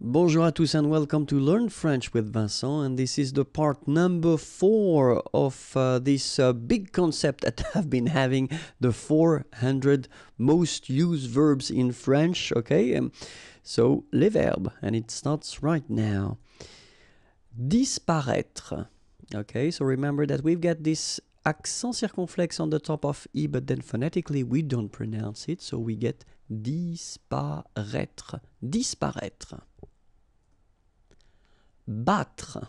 Bonjour à tous and welcome to Learn French with Vincent. And this is the part number four of uh, this uh, big concept that I've been having the 400 most used verbs in French. Okay, um, so les verbes, and it starts right now. Disparaître. Okay, so remember that we've got this accent circonflexe on the top of E, but then phonetically we don't pronounce it, so we get disparaître. Disparaître. Battre.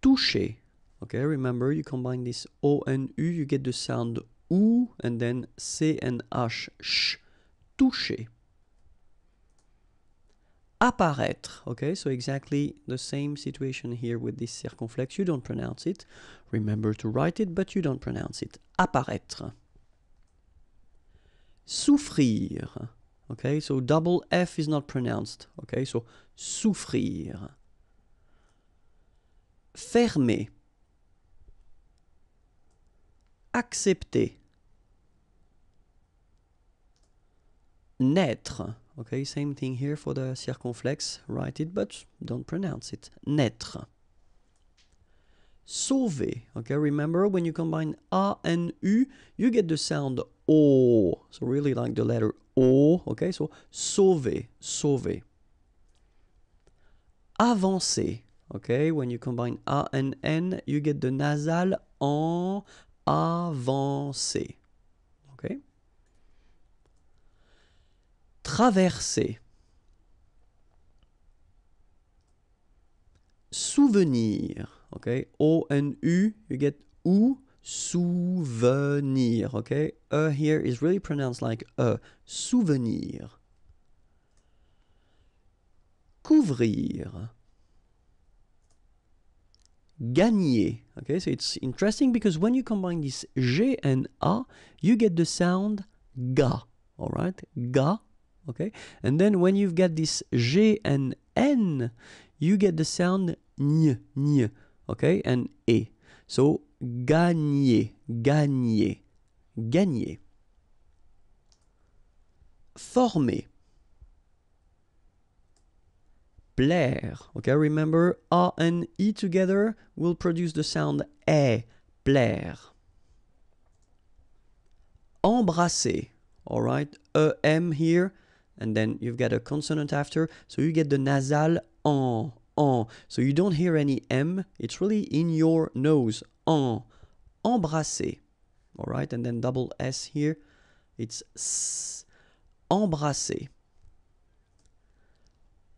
Toucher. Okay, remember you combine this O and U, you get the sound OU and then C and H. Sh. Toucher. Apparaître. Okay, so exactly the same situation here with this circumflex. You don't pronounce it. Remember to write it, but you don't pronounce it. Apparaître. Souffrir. Okay, so double F is not pronounced. Okay, so souffrir. Fermer. Accepter. Naître. Okay, same thing here for the circumflex. Write it, but don't pronounce it. Naître. Sauver. Okay, remember when you combine A and U, you get the sound O. So really like the letter So sauver, sauver. Avancer. Okay, when you combine A and N, you get the nasal en avancer. Okay. Traverser. Souvenir. Okay, O and U, you get OU souvenir. Okay, e here is really pronounced like a souvenir. Couvrir. Gagner. Okay, so it's interesting because when you combine this G and A, you get the sound ga. All right, ga. Okay, and then when you've got this G and N, you get the sound ny, ny. Okay, and E. So gagner, gagner, gagner. Former. Plaire. Okay, remember A and E together will produce the sound E, plaire. Embrasser. All right, E, M here, and then you've got a consonant after, so you get the nasal en, en. So you don't hear any M, it's really in your nose. En. Embrasser. All right, and then double S here, it's S. Embrasser.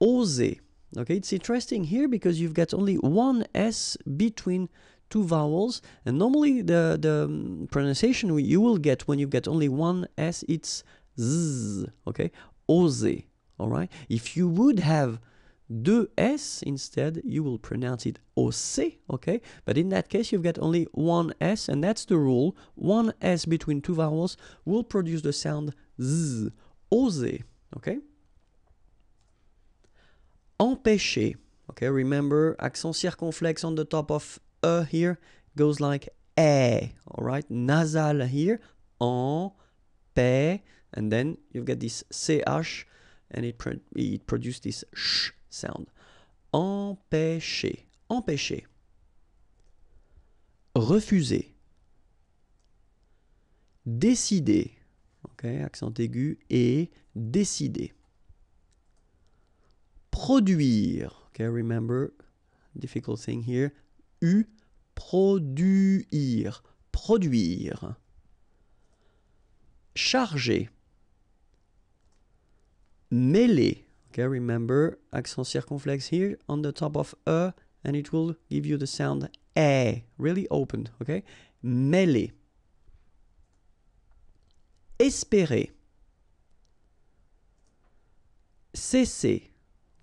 Oser. Okay, it's interesting here because you've got only one S between two vowels, and normally the, the um, pronunciation you will get when you get only one S, it's Z. Okay, oser. All right, if you would have deux S instead, you will pronounce it OC, okay? But in that case, you've got only one S, and that's the rule. One S between two vowels will produce the sound Z, oser, okay? Empêcher, okay? Remember, accent circonflexe on the top of E here goes like E, all right? Nasal here, en, pe, and then you've got this CH, and it, it produces this sh sound. Empêcher. Empêcher. Refuser. Décider. Ok, accent aigu. Et décider. Produire. Okay, remember, difficult thing here. U. Produire. Produire. Charger. Mêler. Okay, remember accent circumflex here on the top of e, and it will give you the sound e, really open. Okay, mêler. Espérer. Cesser.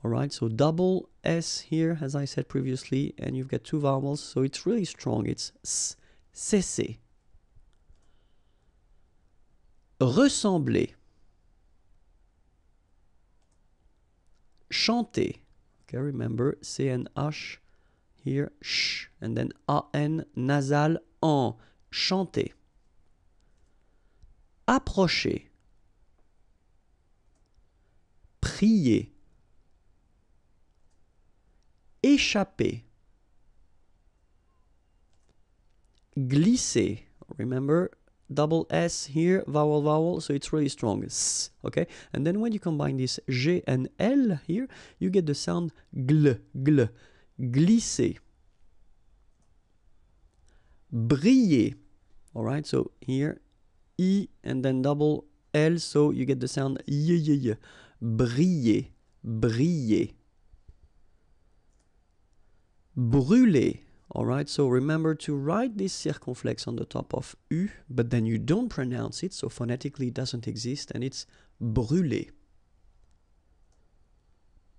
All right, so double S here, as I said previously, and you've got two vowels, so it's really strong. It's s, cesser. Ressembler. Chanter. Okay, remember C and H here, sh, and then AN nasal en, chanter. Approcher. trier, échapper, glisser. Remember, double S here, vowel, vowel, so it's really strong. S, okay? And then when you combine this G and L here, you get the sound gl, gl, glisser, briller. All right, so here, I and then double L, so you get the sound y, y, y. Briller, briller. Brûler. All right, so remember to write this circumflex on the top of U, but then you don't pronounce it, so phonetically it doesn't exist, and it's brûler.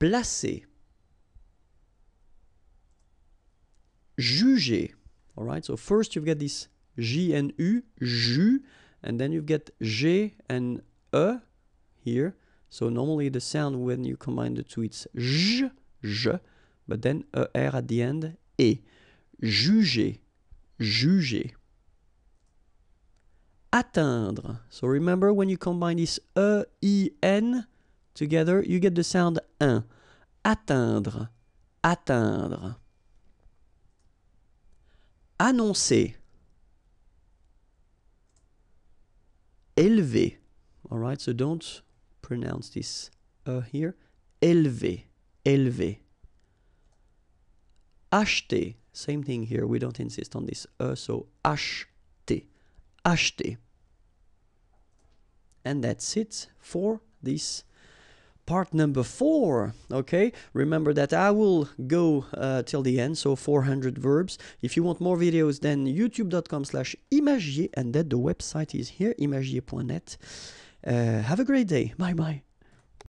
Placer. Juger. All right, so first you've got this J and U, ju, and then you get G and E here. So normally the sound when you combine the two it's J, J, but then ER at the end, E. Juger, juger. Atteindre. So remember when you combine this E, I, N together, you get the sound un. Atteindre, atteindre. Annoncer. Élever. All right, so don't pronounce this E here. Élever, élever. Acheter. Same thing here, we don't insist on this E, so acheter, acheter. And that's it for this part number four okay? Remember that i will go uh, till the end so 400 verbs. If you want more videos then youtube.com slash imagier and that the website is here imagier.net uh, have a great day. Bye bye